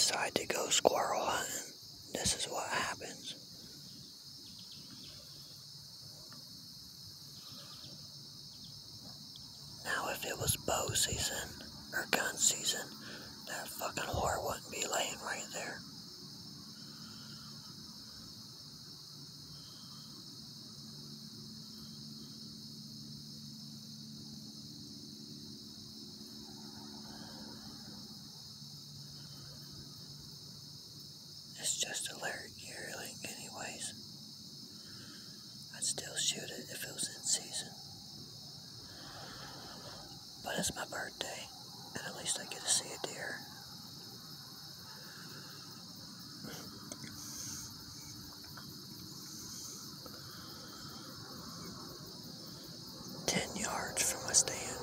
decide to go squirrel hunting, this is what happens. Now, if it was bow season or gun season, that fucking whore wouldn't be laying right there. It's just a Larry yearling anyways. I'd still shoot it if it was in season. But it's my birthday, and at least I get to see a deer. Ten yards from my stand.